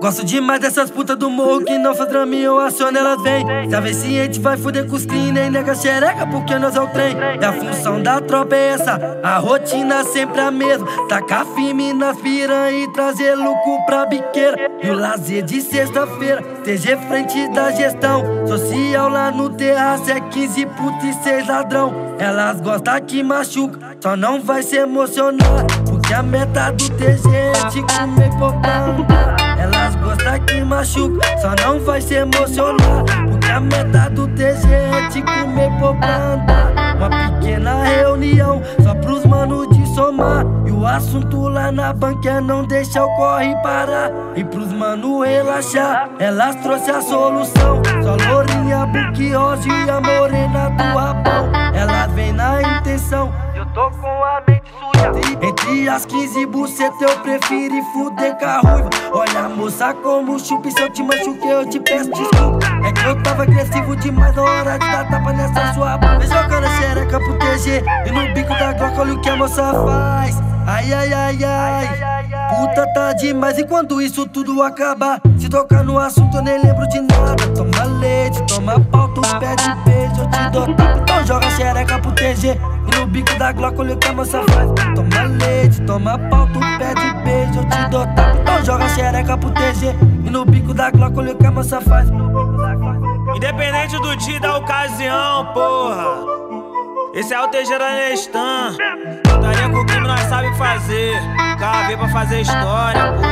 Gosto demais dessas putas do morro que não faz draminha, eu aciono, elas vem. Se a gente vai fuder com os clean, nem nega xereca porque nós é o trem. E a função da tropa é essa, a rotina sempre a mesma. Tacar firme nas piranha e trazer lucro pra biqueira. E o lazer de sexta-feira, esteja frente da gestão. Social lá no terraço é 15 puta e 6 ladrão. Elas gostam que machuca, só não vai se emocionar. Porque a meta do TG é te comer por elas gostam que machuca, só não vai se emocionar. Porque a meta do TG é te comer por planta. Uma pequena reunião, só pros manos de somar. E o assunto lá na banca é não deixar o corre parar. E pros manos relaxar, elas trouxe a solução. Só lourinha, buquiose e a morena do rabão. Elas vem na intenção, eu tô com a mente entre as 15 buceta eu prefiro fuder ruiva. Olha moça como chupa se eu te machuquei eu te peço desculpa. É que eu tava agressivo demais na hora de dar tapa nessa sua boca Vem jogando a xereca pro TG E no bico da glock olha o que a moça faz. Ai ai ai ai. Puta tá demais. E quando isso tudo acabar Se tocar no assunto eu nem lembro de nada. Toma leite, toma pau, tu pede beijo Eu te dou xereca pro TG E no bico da glock olha o que a moça faz Toma leite, toma pau, tu pede beijo Eu te dou tapa, então joga xereca pro TG E no bico da glock olha o que a moça faz Independente do dia da ocasião, porra esse é o Teixeira Nestan. Putaria com o crime nós sabe fazer. KV pra fazer história, porra.